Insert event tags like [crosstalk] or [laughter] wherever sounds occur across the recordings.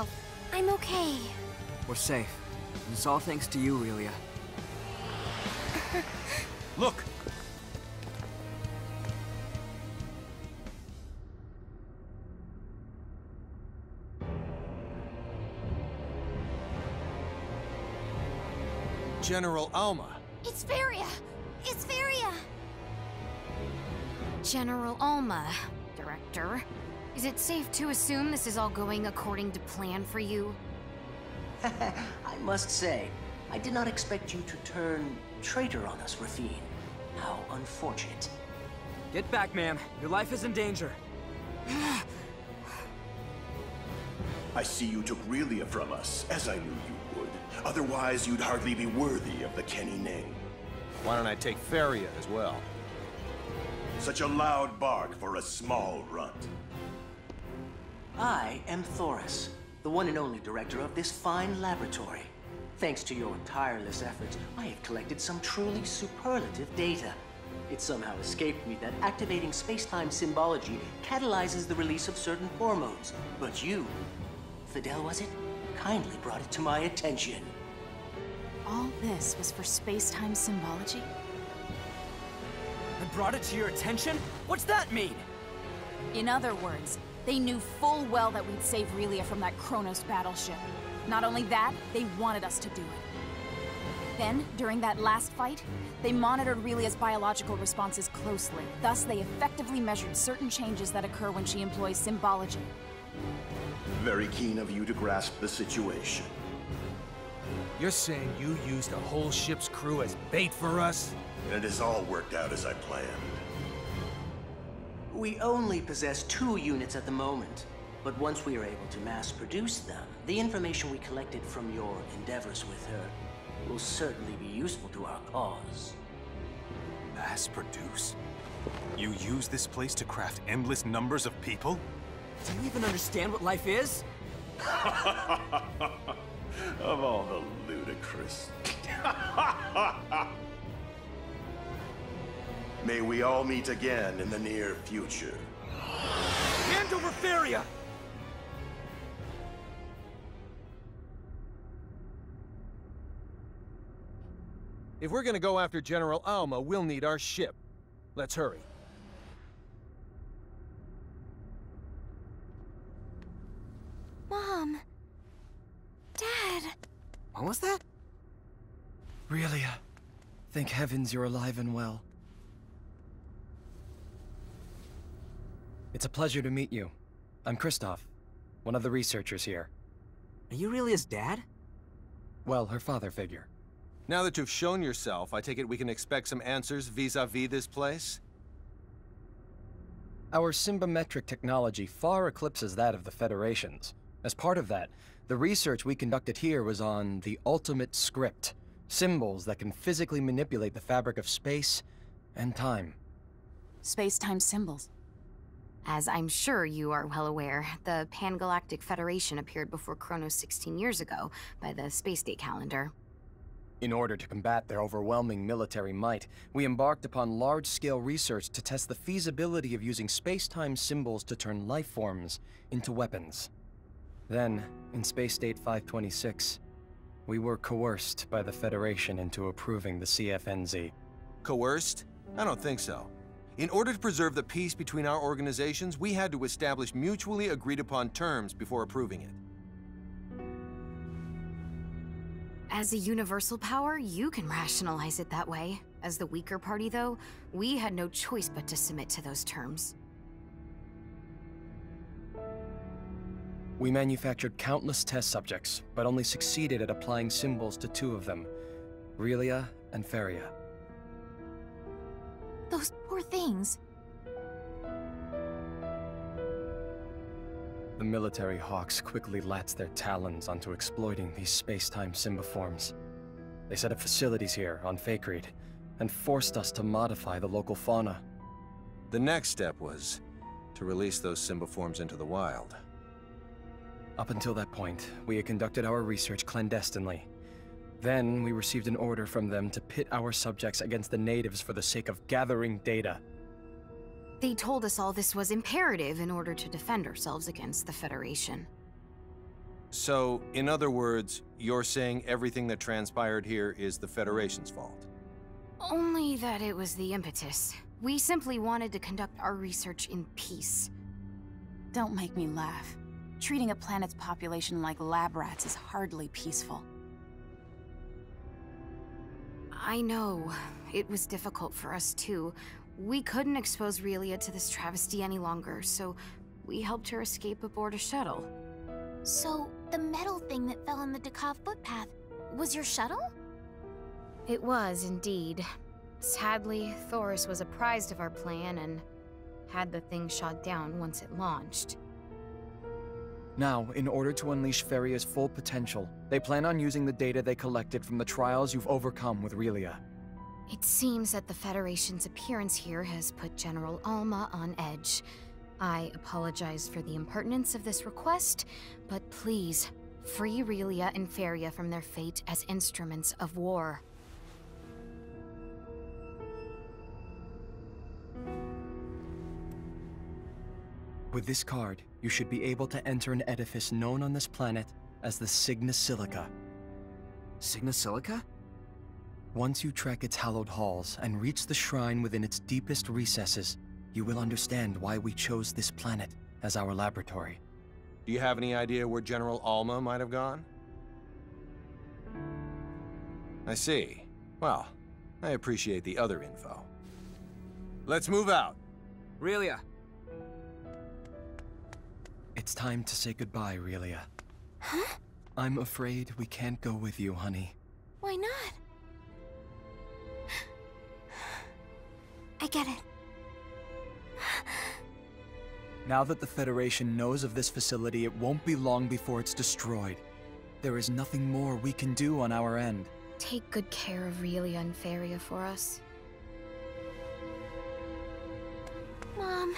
Oh, I'm okay. We're safe. And it's all thanks to you, Relia. [laughs] Look! General Alma. It's Varia! It's Varia! General Alma, Director. Is it safe to assume this is all going according to plan for you? [laughs] I must say, I did not expect you to turn traitor on us, Rafine. How unfortunate. Get back, ma'am. Your life is in danger. I see you took Relia from us, as I knew you would. Otherwise, you'd hardly be worthy of the Kenny name. Why don't I take Feria as well? Such a loud bark for a small runt. I am Thoris, the one and only director of this fine laboratory. Thanks to your tireless efforts, I have collected some truly superlative data. It somehow escaped me that activating space-time symbology catalyzes the release of certain hormones. But you, Fidel was it, kindly brought it to my attention. All this was for space-time symbology? I brought it to your attention? What's that mean? In other words, they knew full well that we'd save Relia from that Kronos battleship. Not only that, they wanted us to do it. Then, during that last fight, they monitored Relia's biological responses closely. Thus, they effectively measured certain changes that occur when she employs symbology. Very keen of you to grasp the situation. You're saying you used a whole ship's crew as bait for us? And it has all worked out as I planned. We only possess two units at the moment, but once we are able to mass produce them, the information we collected from your endeavors with her will certainly be useful to our cause. Mass produce? You use this place to craft endless numbers of people? Do you even understand what life is? [laughs] of all the ludicrous. [laughs] May we all meet again in the near future. Hand over Feria! If we're gonna go after General Alma, we'll need our ship. Let's hurry. Mom. Dad. What was that? Relia, thank heavens you're alive and well. It's a pleasure to meet you. I'm Kristoff, one of the researchers here. Are you really his dad? Well, her father figure. Now that you've shown yourself, I take it we can expect some answers vis-a-vis this place? Our symbometric technology far eclipses that of the Federation's. As part of that, the research we conducted here was on the ultimate script, symbols that can physically manipulate the fabric of space and time. Space-time symbols. As I'm sure you are well aware, the Pan-Galactic Federation appeared before Kronos 16 years ago by the space date calendar. In order to combat their overwhelming military might, we embarked upon large-scale research to test the feasibility of using space-time symbols to turn life forms into weapons. Then, in Space Date 526, we were coerced by the Federation into approving the CFNZ. Coerced? I don't think so. In order to preserve the peace between our organizations, we had to establish mutually agreed upon terms before approving it. As a universal power, you can rationalize it that way. As the weaker party, though, we had no choice but to submit to those terms. We manufactured countless test subjects, but only succeeded at applying symbols to two of them, Relia and Feria. Those poor things. The military hawks quickly latched their talons onto exploiting these space-time symboforms. They set up facilities here on Faykreed, and forced us to modify the local fauna. The next step was to release those symboforms into the wild. Up until that point, we had conducted our research clandestinely. Then, we received an order from them to pit our subjects against the natives for the sake of gathering data. They told us all this was imperative in order to defend ourselves against the Federation. So, in other words, you're saying everything that transpired here is the Federation's fault? Only that it was the impetus. We simply wanted to conduct our research in peace. Don't make me laugh. Treating a planet's population like lab rats is hardly peaceful. I know. It was difficult for us too. We couldn't expose Relia to this travesty any longer, so we helped her escape aboard a shuttle. So, the metal thing that fell in the Dakov footpath was your shuttle? It was, indeed. Sadly, Thoris was apprised of our plan and had the thing shot down once it launched. Now, in order to unleash Feria's full potential, they plan on using the data they collected from the trials you've overcome with Relia. It seems that the Federation's appearance here has put General Alma on edge. I apologize for the impertinence of this request, but please, free Relia and Feria from their fate as instruments of war. With this card, you should be able to enter an edifice known on this planet as the Signa Silica. Signa Silica? Once you trek its hallowed halls and reach the shrine within its deepest recesses, you will understand why we chose this planet as our laboratory. Do you have any idea where General Alma might have gone? I see. Well, I appreciate the other info. Let's move out. Relia, It's time to say goodbye, Relia. Huh? I'm afraid we can't go with you, honey. Why not? I get it. Now that the Federation knows of this facility, it won't be long before it's destroyed. There is nothing more we can do on our end. Take good care of Relia and Feria for us. Mom.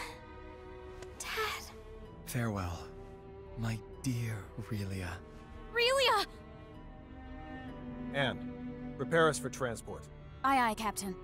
Dad. Farewell, my dear Relia. Relia! And prepare us for transport. Aye aye, Captain.